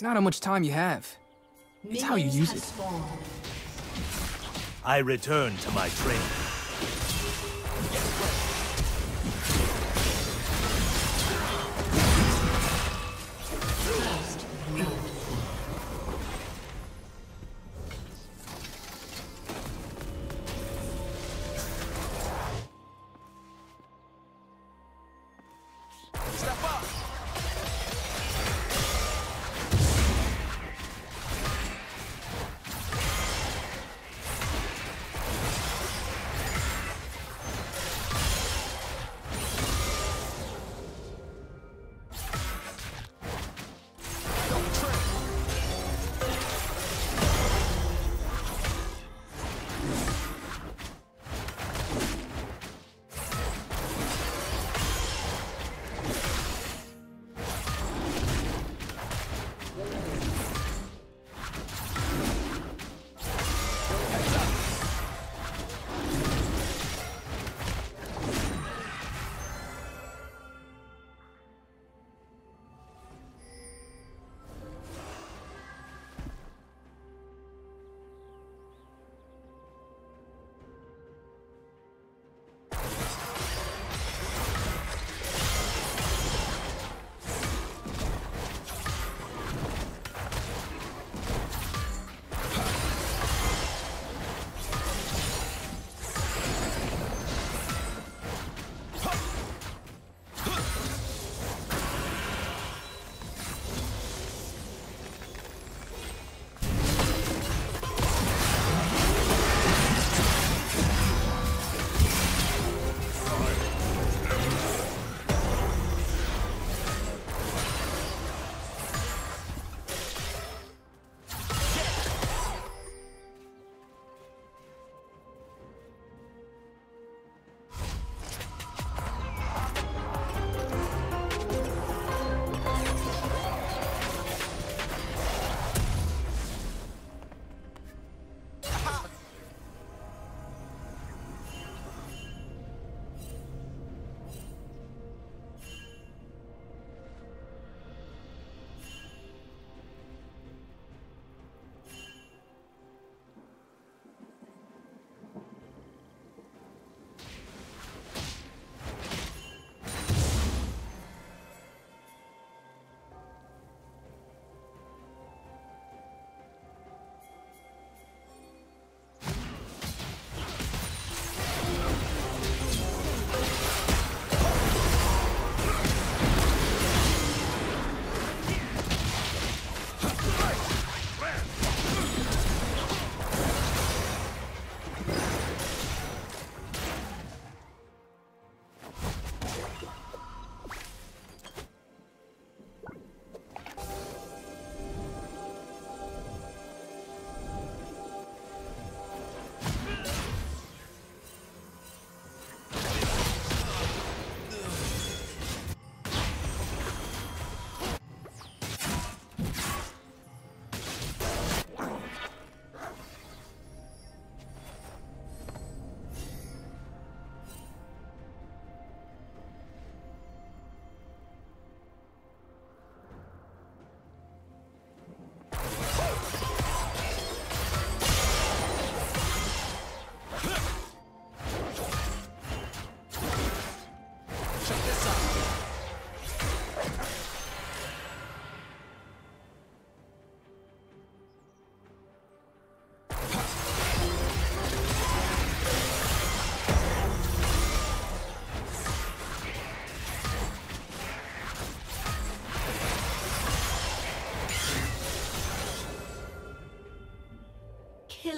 It's not how much time you have. It's how you use it. I return to my training.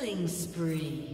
Killing spree.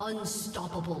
Unstoppable.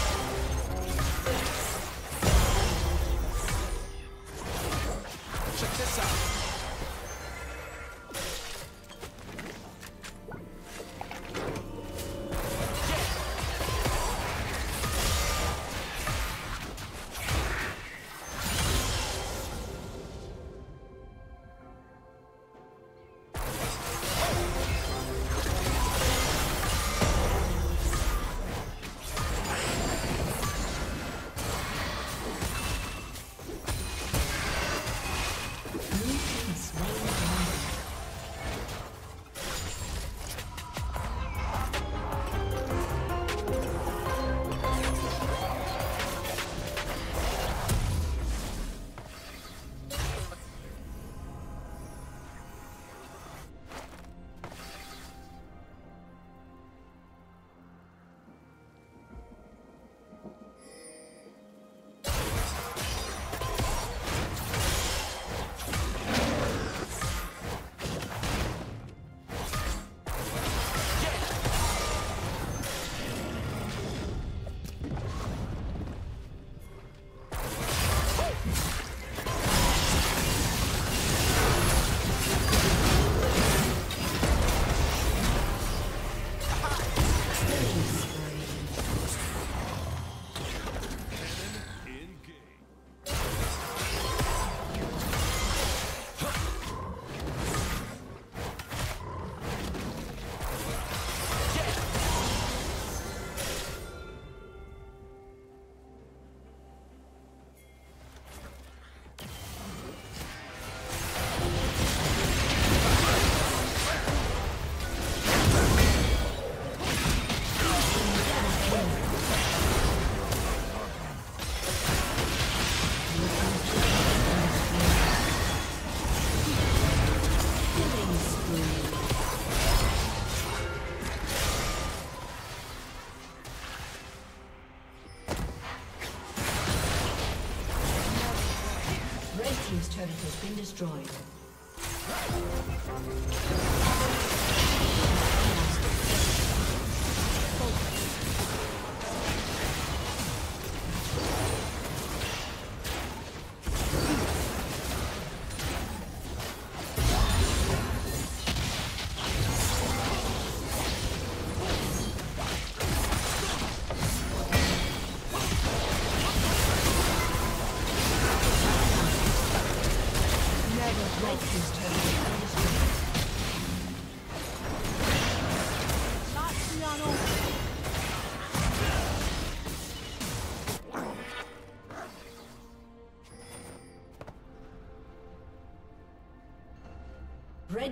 Destroyed.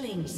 Killing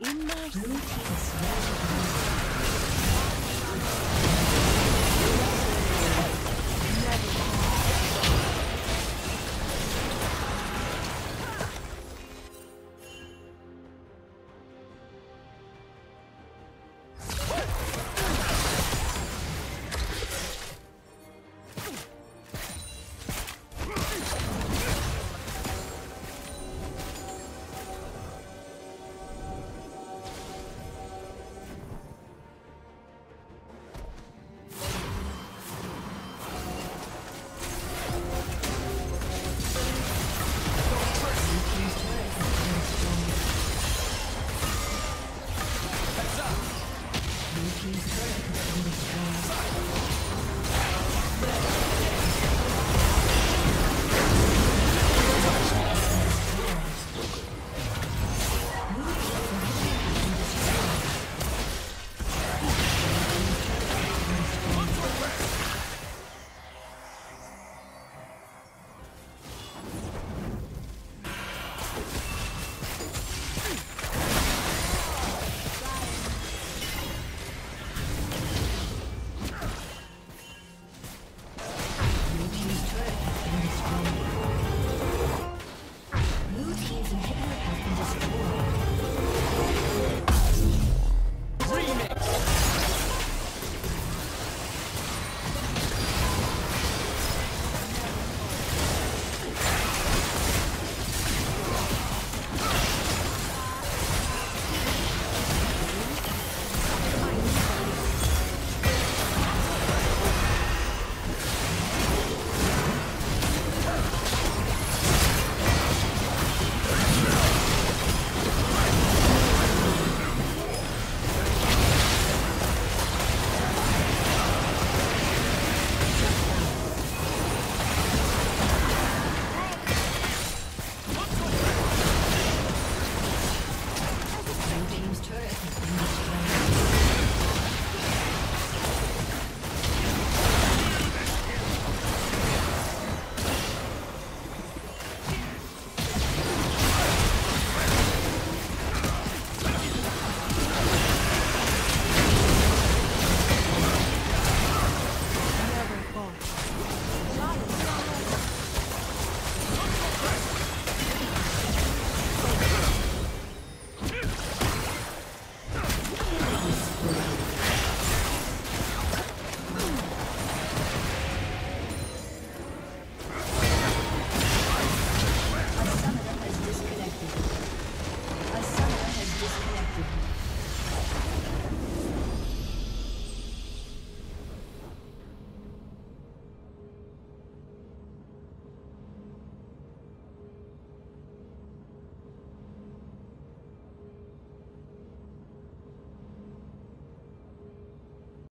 In my Blue